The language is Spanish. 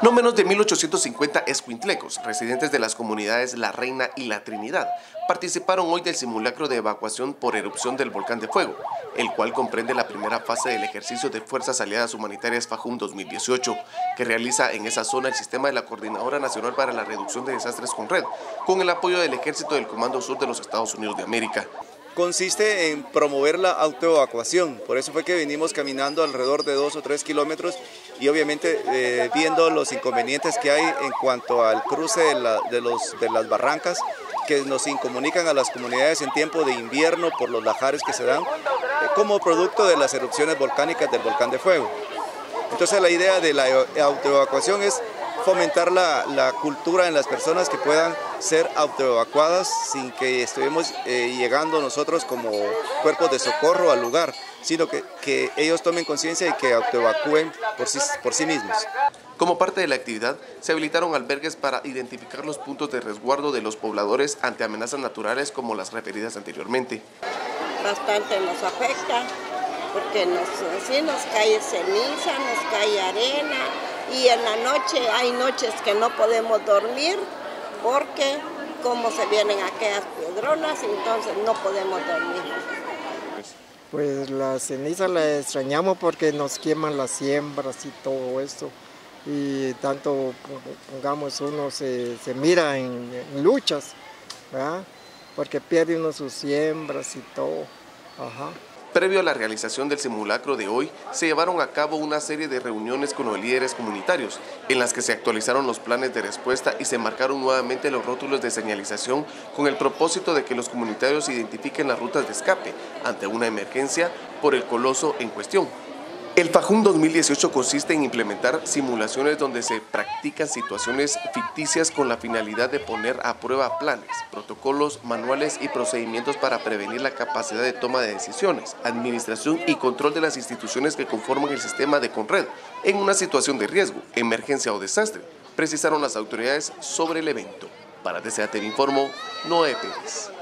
No menos de 1.850 escuintlecos, residentes de las comunidades La Reina y La Trinidad, participaron hoy del simulacro de evacuación por erupción del volcán de fuego, el cual comprende la primera fase del ejercicio de Fuerzas Aliadas Humanitarias FAJUM 2018, que realiza en esa zona el sistema de la Coordinadora Nacional para la Reducción de Desastres con Red, con el apoyo del Ejército del Comando Sur de los Estados Unidos de América consiste en promover la autoevacuación. Por eso fue que venimos caminando alrededor de dos o tres kilómetros y obviamente eh, viendo los inconvenientes que hay en cuanto al cruce de, los, de las barrancas que nos incomunican a las comunidades en tiempo de invierno por los lajares que se dan eh, como producto de las erupciones volcánicas del volcán de fuego. Entonces la idea de la autoevacuación es fomentar la, cultura en las personas que puedan ser autoevacuadas sin que estemos eh, llegando nosotros como cuerpos de socorro al lugar, sino que, que ellos tomen conciencia y que autoevacúen por sí, por sí mismos. Como parte de la actividad, se habilitaron albergues para identificar los puntos de resguardo de los pobladores ante amenazas naturales como las referidas anteriormente. Bastante nos afecta porque nos, así nos cae ceniza, nos cae arena, y en la noche hay noches que no podemos dormir porque como se vienen aquellas piedronas, entonces no podemos dormir. Pues la ceniza la extrañamos porque nos queman las siembras y todo esto. Y tanto, pongamos, uno se, mira en, luchas, porque pierde uno sus siembras y todo. Ajá. Previo a la realización del simulacro de hoy, se llevaron a cabo una serie de reuniones con los líderes comunitarios, en las que se actualizaron los planes de respuesta y se marcaron nuevamente los rótulos de señalización con el propósito de que los comunitarios identifiquen las rutas de escape ante una emergencia por el coloso en cuestión. El FAJUM 2018 consiste en implementar simulaciones donde se practican situaciones ficticias con la finalidad de poner a prueba planes, protocolos, manuales y procedimientos para prevenir la capacidad de toma de decisiones, administración y control de las instituciones que conforman el sistema de Conred en una situación de riesgo, emergencia o desastre, precisaron las autoridades sobre el evento. Para DCAT Informo, Noé Pérez.